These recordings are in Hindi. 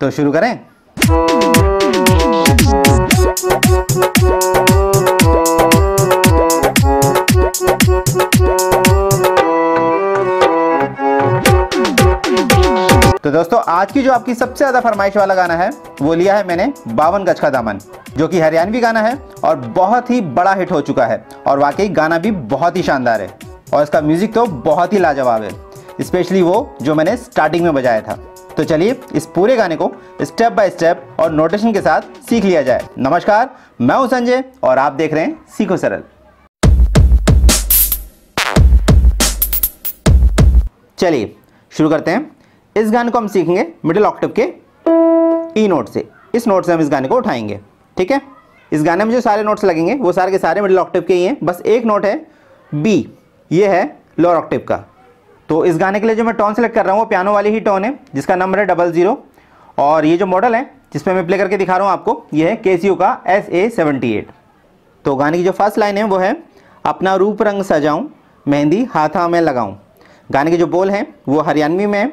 तो शुरू करें। तो दोस्तों, आज की जो आपकी सबसे ज़्यादा फरमाइश वाला गाना है, वो लिया है मैंने बावन गज का दामन, जो कि हरियाणवी गाना है और बहुत ही बड़ा हिट हो चुका है और वाकई गाना भी बहुत ही शानदार है। और इसका म्यूज़िक तो बहुत ही लाजवाब है, स्पेशली वो जो मैंने स्टार्टिंग में बजाया था। तो चलिए इस पूरे गाने को स्टेप बाय स्टेप और नोटेशन के साथ सीख लिया जाए। नमस्कार, मैं हूँ संजय और आप देख रहे हैं सीखो सरल। चलिए शुरू करते हैं। इस गाने को हम सीखेंगे मिडिल ऑक्टिव के ई नोट से। इस नोट से हम इस गाने को उठाएँगे, ठीक है? इस गाने में जो सारे नोट्स लगेंगे, वो सारे के सारे मिडिल ऑक्टिव के ही हैं। बस एक नोट है बी ये है लोअर ऑक्टिव का। तो इस गाने के लिए जो मैं टोन सेलेक्ट कर रहा हूँ, वो पियानो वाली ही टोन है, जिसका नंबर है डबल ज़ीरो और ये जो मॉडल है, जिसमें मैं प्ले करके दिखा रहा हूँ आपको, ये है के का एस ए सेवेंटी एट तो गाने की जो फ़र्स्ट लाइन है, वो है, अपना रूप रंग सजाऊं, मेहंदी हाथा में लगाऊँ। गाने के जो बोल हैं, वो हरियाणवी में है।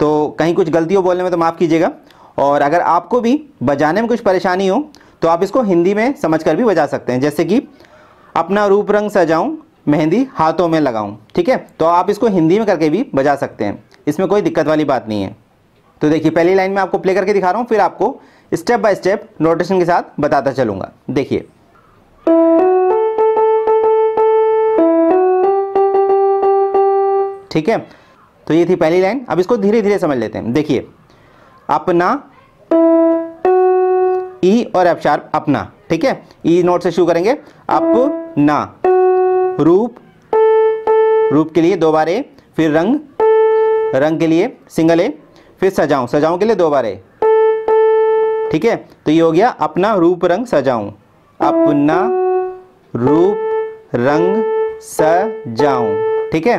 तो कहीं कुछ गलती हो बोलने में तो माफ़ कीजिएगा। और अगर आपको भी बजाने में कुछ परेशानी हो तो आप इसको हिंदी में समझ कर भी बजा सकते हैं। जैसे कि, अपना रूप रंग सजाऊं मेहंदी हाथों में लगाऊँ, ठीक है? तो आप इसको हिंदी में करके भी बजा सकते हैं। इसमें कोई दिक्कत वाली बात नहीं है। तो देखिए, पहली लाइन में आपको प्ले करके दिखा रहा हूँ, फिर आपको स्टेप बाय स्टेप नोटेशन के साथ बताता चलूँगा। देखिए। ठीक है? तो ये थी पहली लाइन। अब इसको धीरे धीरे समझ लेते हैं। देखिए। अपना, ई और एफ़ शार्प अपना, ठीक है? ई नोट से शुरू करेंगे। अपना। रूप रूप के लिए दो बार ए फिर रंग रंग के लिए सिंगल ए फिर सजाऊं। सजाऊं के लिए दो बार। ए ठीक है? तो ये हो गया अपना रूप रंग सजाऊं। अपना रूप रंग सजाऊं। ठीक है?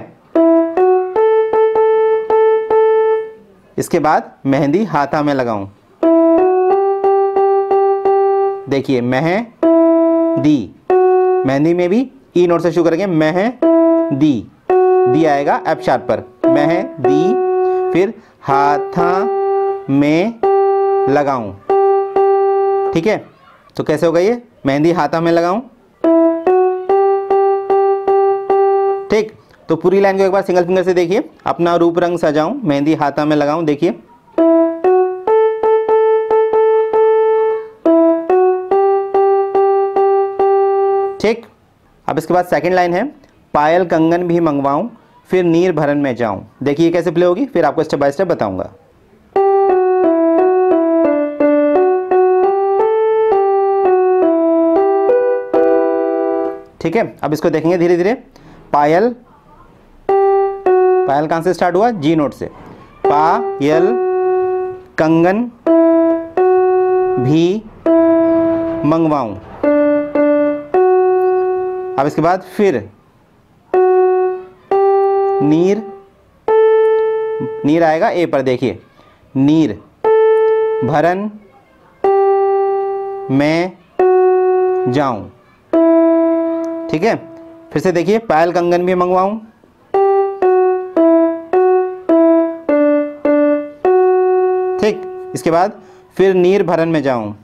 इसके बाद मेहंदी हाथा में लगाऊँ। देखिए मह दी मेहंदी में भी ई नोट से शुरू करेंगे मह दी दी आएगा एफ़ शार्प पर। मह दी फिर हाथा में लगाऊँ। ठीक है? तो कैसे होगा ये? मेहंदी हाथा में लगाऊँ। ठीक? तो पूरी लाइन को एक बार सिंगल फिंगर से देखिए। अपना रूप रंग सजाऊं, मेहंदी हाथा में लगाऊँ, देखिए। ठीक? अब इसके बाद सेकंड लाइन है, पायल कंगन भी मंगवाऊं, फिर नीर भरन में जाऊँ। देखिए कैसे प्ले होगी, फिर आपको स्टेप बाय स्टेप बताऊँगा। ठीक है, अब इसको देखेंगे धीरे धीरे पायल पायल कहाँ से स्टार्ट हुआ? जी नोट से। पायल कंगन भी मंगवाऊं। अब इसके बाद फिर नीर नीर आएगा ए पर, देखिए। नीर, भरन, मैं, जाऊँ। ठीक है? फिर से देखिए, पायल कंगन भी मंगवाऊं। ठीक? इसके बाद फिर नीर, भरन में जाऊँ।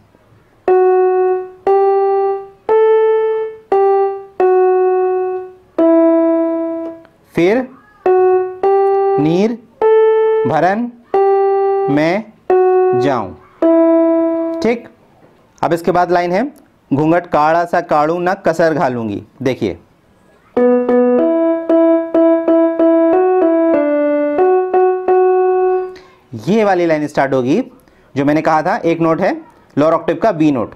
फिर नीर, भरन, में, जाऊँ। ठीक? अब इसके बाद लाइन है, घूंघट काड़ा सा काड़ू ना कसर घालूँगी देखिए। ये वाली लाइन स्टार्ट होगी, जो मैंने कहा था, एक नोट है लोअर ऑक्टिव का बी नोट।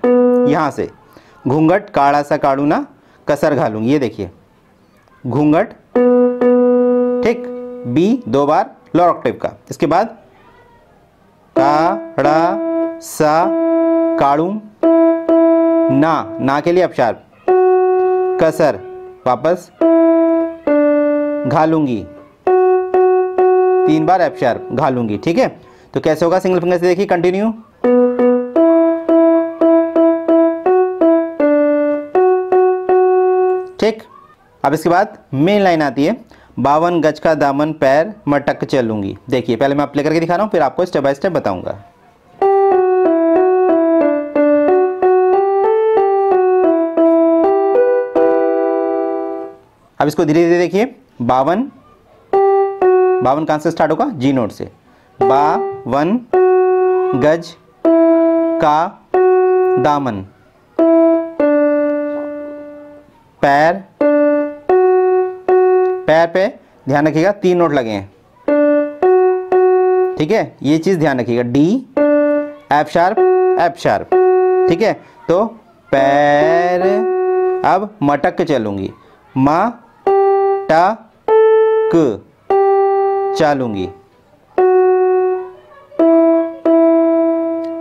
यहाँ से, घूंघट काड़ा सा काड़ू ना कसर घालूँगी। ये देखिए, घूंघट बी, दो बार लोअर ऑक्टिव का। इसके बाद काड़ा सा काड़ू ना ना के लिए अपशार्प कसर, वापस। घालूँगी। तीन बार शार्प घालूँगी, ठीक है? तो कैसे होगा? सिंगल फिंगर से देखिए कंटिन्यू ठीक? अब इसके बाद मेन लाइन आती है। बावन गज का दामन पैर मटक चलूँगी। देखिए, पहले मैं आप लेकर के दिखा रहा हूँ, फिर आपको स्टेप बाय स्टेप बताऊँगा। अब इसको धीरे धीरे देखिए, बावन बावन कहाँ से स्टार्ट होगा? जी नोट से। बावन गज का दामन पैर पैर पे ध्यान रखिएगा, तीन नोट लगे हैं। ठीक है? ये चीज़ ध्यान रखिएगा। D F sharp F sharp ठीक है? तो पैर, अब मटक के चलूँगी। म, ट, क, चलूँगी।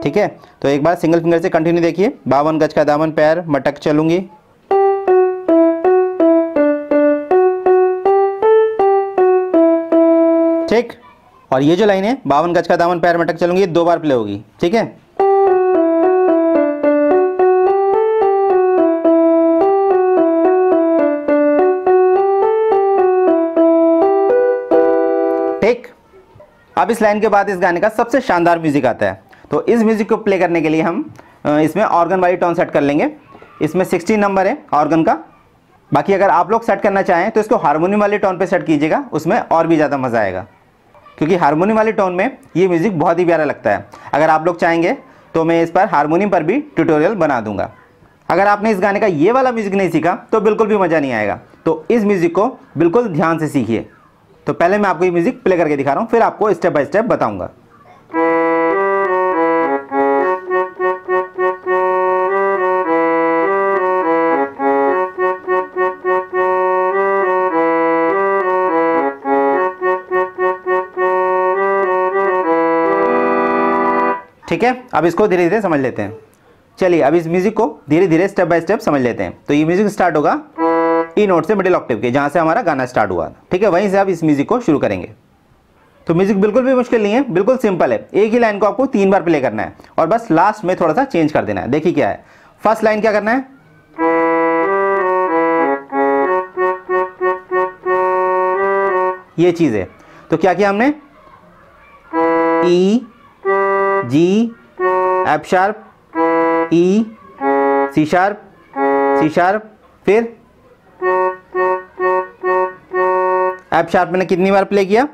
ठीक है? तो एक बार सिंगल फिंगर से कंटिन्यू देखिए। बावन गज का दामन, पैर, मटक, चलूँगी। ठीक? और ये जो लाइन है, बावन गज का दामन पैर मटक चलूँगी दो बार प्ले होगी, ठीक है? ठीक? अब इस लाइन के बाद इस गाने का सबसे शानदार म्यूज़िक आता है। तो इस म्यूज़िक को प्ले करने के लिए हम इसमें ऑर्गन वाली टोन सेट कर लेंगे। इसमें 16 नंबर है ऑर्गन का। बाकी अगर आप लोग सेट करना चाहें तो इसको हारमोनियम वाले टोन पे सेट कीजिएगा, उसमें और भी ज़्यादा मज़ा आएगा। क्योंकि हारमोनियम वाले टोन में ये म्यूज़िक बहुत ही प्यारा लगता है। अगर आप लोग चाहेंगे तो मैं इस पर हारमोनियम पर भी ट्यूटोरियल बना दूँगा। अगर आपने इस गाने का ये वाला म्यूज़िक नहीं सीखा तो बिल्कुल भी मज़ा नहीं आएगा। तो इस म्यूज़िक को बिल्कुल ध्यान से सीखिए। तो पहले मैं आपको ये म्यूज़िक प्ले करके दिखा रहा हूँ, फिर आपको स्टेप बाय स्टेप बताऊँगा। ठीक है? अब इसको धीरे धीरे समझ लेते हैं। चलिए, अब इस म्यूज़िक को धीरे धीरे स्टेप बाय स्टेप समझ लेते हैं। तो ये म्यूज़िक स्टार्ट होगा ई नोट से मिडिल ऑक्टिव के, जहाँ से हमारा गाना स्टार्ट हुआ ठीक है? वहीं से आप इस म्यूज़िक को शुरू करेंगे। तो म्यूज़िक बिल्कुल भी मुश्किल नहीं है, बिल्कुल सिंपल है। एक ही लाइन को आपको तीन बार प्ले करना है और बस लास्ट में थोड़ा सा चेंज कर देना है। देखिए क्या है। फ़र्स्ट लाइन क्या करना है? ये चीज़ है। तो क्या किया हमने? E G F sharp E C sharp C sharp फिर एफ़ शार्प मैंने कितनी बार प्ले किया?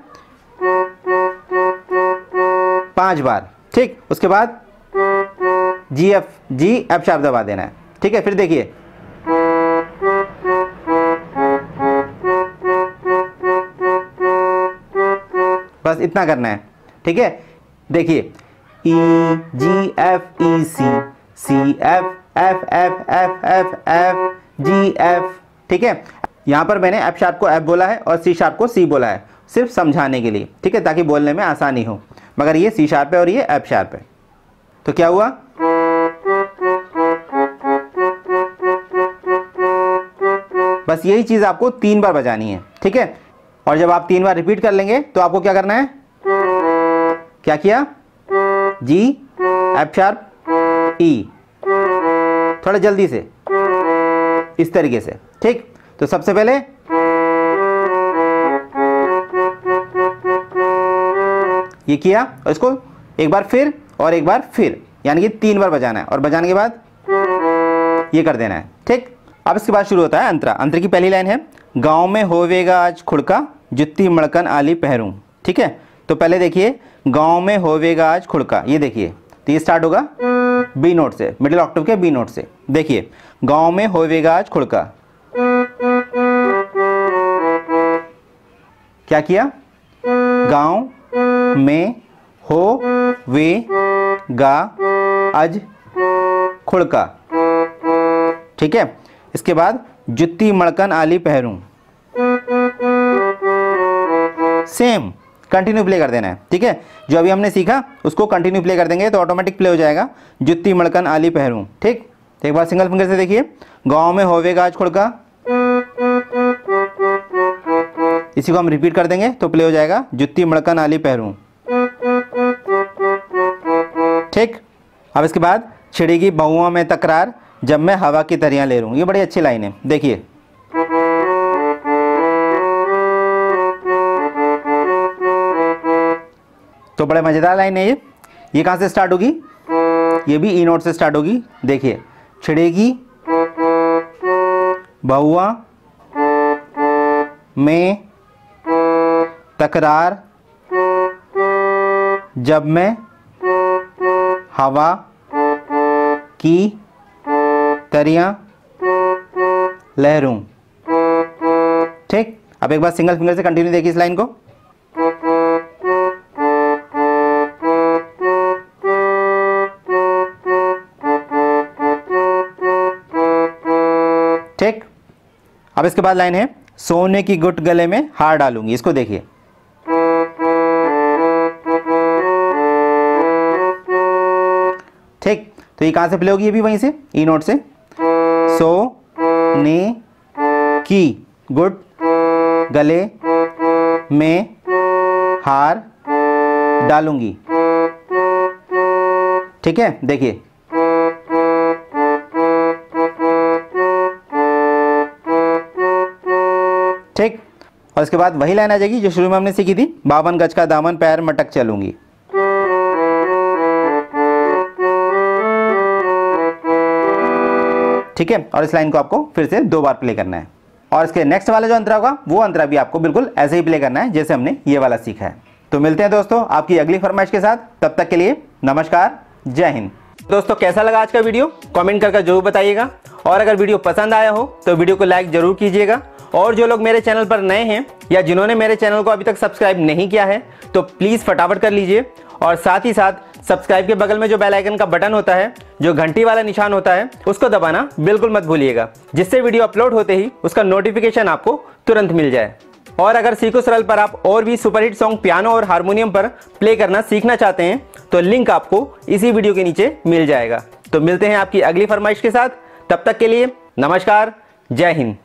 पाँच बार। ठीक, उसके बाद G F G F sharp दबा देना है। ठीक है, फिर देखिए। बस इतना करना है। ठीक है, देखिए। E G F E C C F F F F F F G F ठीक है? यहाँ पर मैंने एफ़ शार्प को एफ़ बोला है और सी शार्प को सी बोला है, सिर्फ़ समझाने के लिए, ठीक है? ताकि बोलने में आसानी हो। मगर ये सी शार्प है और ये एफ़ शार्प है। तो क्या हुआ? बस यही चीज़ आपको तीन बार बजानी है, ठीक है? और जब आप तीन बार रिपीट कर लेंगे तो आपको क्या करना है? क्या किया? जी एफ़ शार्प ई थोड़ा जल्दी से। इस तरीके से। ठीक? तो सबसे पहले ये किया और इसको एक बार फिर और एक बार फिर। यानी कि तीन बार बजाना है और बजाने के बाद ये कर देना है। ठीक? अब इसके बाद शुरू होता है अंतरा। अंतर की पहली लाइन है, गाँव में होवेगा आज खुड़का, जुत्ती मड़कन आली पहरूं। ठीक है? तो पहले देखिए गाँव में होवेगा आज खुड़का। ये देखिए तो ये स्टार्ट होगा बी नोट से मिडिल ऑक्टिव के बी नोट से। देखिए, गाँव में होवेगा आज खुड़का। क्या किया? गाँव में हो वे गा अज खुड़का। ठीक है? इसके बाद जुत्ती मड़कन आली पहरूं सेम कंटिन्यू प्ले कर देना है, ठीक है? जो अभी हमने सीखा, उसको कंटिन्यू प्ले कर देंगे तो ऑटोमेटिक प्ले हो जाएगा। जुत्ती, मड़कन, आली, पहरूं, ठीक? तो एक बार सिंगल फिंगर से देखिए। गाँव में होवेगा आज खुड़का। इसी को हम रिपीट कर देंगे तो प्ले हो जाएगा। जुत्ती, मड़कन, आली, पहरूं, ठीक? अब इसके बाद छिड़ेगी बहुआ में तकरार, जब मैं हवा की तरियाँ ले लूँ। ये बड़ी अच्छी लाइन है। देखिए। तो बड़े मज़ेदार लाइन है ये। ये कहाँ से स्टार्ट होगी? ये भी ई नोट से स्टार्ट होगी। देखिए, छिड़ेगी, बहुआ, में, तकरार, जब मैं, हवा, की, तरियाँ, लहरूं। ठीक? अब एक बार सिंगल फिंगर से कंटिन्यू देखिए इस लाइन को। अब इसके बाद लाइन है, सोने की गुट गले में हार डालूँगी। इसको देखिए। ठीक तो ये कहाँ से प्ले होगी? ये भी वहीं से ई नोट से। सो ने की गुट गले में हार डालूँगी। ठीक है, देखिए। और इसके बाद वही लाइन आ जाएगी जो शुरू में हमने सीखी थी, बावन गज का दामन, पैर मटक चलूँगी। ठीक है? और इस लाइन को आपको फिर से दो बार प्ले करना है। और इसके नेक्स्ट वाला जो अंतरा होगा, वो अंतरा भी आपको बिल्कुल ऐसे ही प्ले करना है, जैसे हमने ये वाला सीखा है। तो मिलते हैं दोस्तों आपकी अगली फरमाइश के साथ। तब तक के लिए नमस्कार, जय हिंद। दोस्तों, कैसा लगा आज का वीडियो? कमेंट करके ज़रूर बताइएगा। और अगर वीडियो पसंद आया हो तो वीडियो को लाइक ज़रूर कीजिएगा। और जो लोग मेरे चैनल पर नए हैं या जिन्होंने मेरे चैनल को अभी तक सब्सक्राइब नहीं किया है तो प्लीज़ फटाफट कर लीजिए। और साथ ही साथ सब्सक्राइब के बगल में जो बेल आइकन का बटन होता है, जो घंटी वाला निशान होता है, उसको दबाना बिल्कुल मत भूलिएगा। जिससे वीडियो अपलोड होते ही उसका नोटिफिकेशन आपको तुरंत मिल जाए। और अगर सीखो सरल पर आप और भी सुपरहिट सॉन्ग, पियानो और हारमोनियम पर प्ले करना सीखना चाहते हैं तो लिंक आपको इसी वीडियो के नीचे मिल जाएगा। तो मिलते हैं आपकी अगली फरमाइश के साथ। तब तक के लिए नमस्कार, जय हिंद।